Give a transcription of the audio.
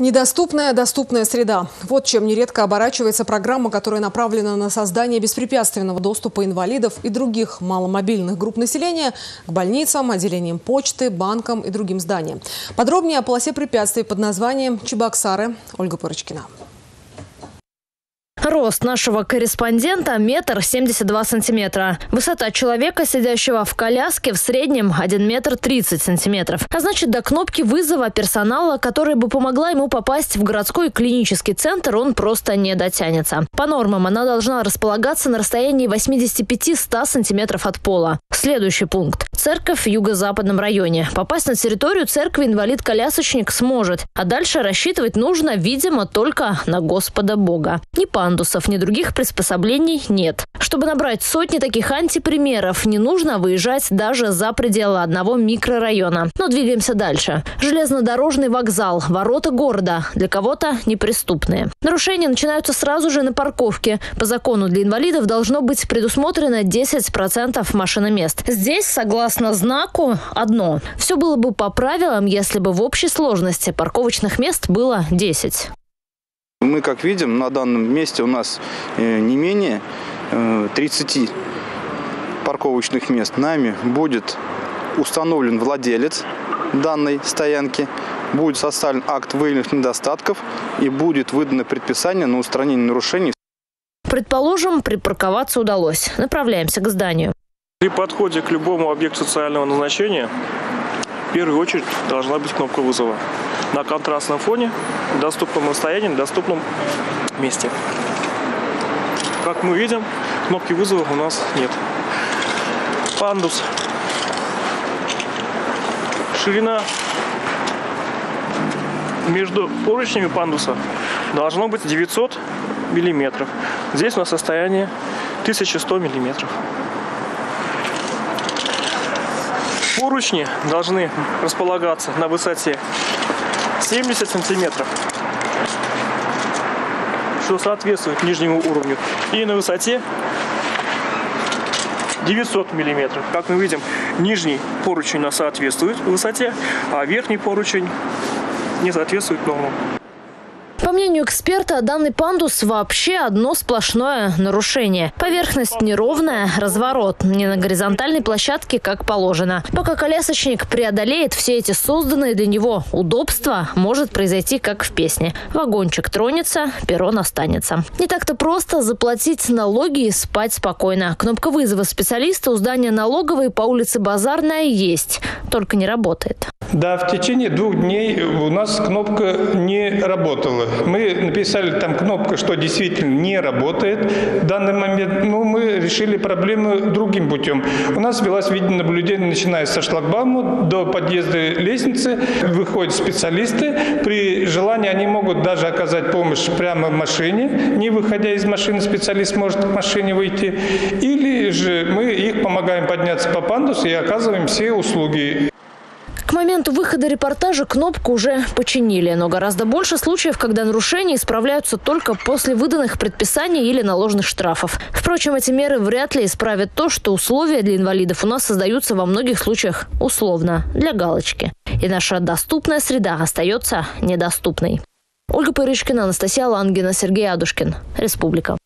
Недоступная доступная среда. Вот чем нередко оборачивается программа, которая направлена на создание беспрепятственного доступа инвалидов и других маломобильных групп населения к больницам, отделениям почты, банкам и другим зданиям. Подробнее о полосе препятствий под названием Чебоксары. Ольга Порочкина. Рост нашего корреспондента – метр семьдесят два сантиметра. Высота человека, сидящего в коляске, в среднем один метр тридцать сантиметров. А значит, до кнопки вызова персонала, которая бы помогла ему попасть в городской клинический центр, он просто не дотянется. По нормам она должна располагаться на расстоянии 85-100 сантиметров от пола. Следующий пункт. Церковь в юго-западном районе. Попасть на территорию церкви инвалид-колясочник сможет. А дальше рассчитывать нужно, видимо, только на Господа Бога. Пан пандусов, ни других приспособлений нет. Чтобы набрать сотни таких антипримеров, не нужно выезжать даже за пределы одного микрорайона. Но двигаемся дальше. Железнодорожный вокзал, ворота города, для кого-то неприступные. Нарушения начинаются сразу же на парковке. По закону для инвалидов должно быть предусмотрено 10% машиномест. Здесь, согласно знаку, одно. Все было бы по правилам, если бы в общей сложности парковочных мест было 10. Мы, как видим, на данном месте у нас э, не менее 30 э, парковочных мест. Нами будет установлен владелец данной стоянки, будет составлен акт выявленных недостатков и будет выдано предписание на устранение нарушений. Предположим, припарковаться удалось. Направляемся к зданию. При подходе к любому объекту социального назначения в первую очередь должна быть кнопка вызова на контрастном фоне, в доступном расстоянии, в доступном месте. Как мы видим, кнопки вызова у нас нет. Пандус. Ширина между поручнями пандуса должно быть 900 миллиметров. Здесь у нас состояние 1100 миллиметров. Поручни должны располагаться на высоте 70 сантиметров, что соответствует нижнему уровню. И на высоте 900 миллиметров. Как мы видим, нижний поручень у нас соответствует высоте, а верхний поручень не соответствует нормам. По мнению эксперта, данный пандус вообще одно сплошное нарушение. Поверхность неровная, разворот не на горизонтальной площадке, как положено. Пока колясочник преодолеет все эти созданные для него удобства, может произойти как в песне. Вагончик тронется, перрон останется. Не так-то просто заплатить налоги и спать спокойно. Кнопка вызова специалиста у здания налоговой по улице Базарная есть, только не работает. Да, в течение двух дней у нас кнопка не работала. Мы написали там кнопка, что действительно не работает в данный момент. Но мы решили проблему другим путем. У нас велась видеонаблюдение, начиная со шлагбаума до подъезда лестницы. Выходят специалисты. При желании они могут даже оказать помощь прямо в машине. Не выходя из машины, специалист может к машине выйти. Или же мы их помогаем подняться по пандусу и оказываем все услуги. К моменту выхода репортажа кнопку уже починили, но гораздо больше случаев, когда нарушения исправляются только после выданных предписаний или наложенных штрафов. Впрочем, эти меры вряд ли исправят то, что условия для инвалидов у нас создаются во многих случаях условно, для галочки. И наша доступная среда остается недоступной. Ольга Пырышкина, Анастасия Лангина, Сергей Адушкин. Республика.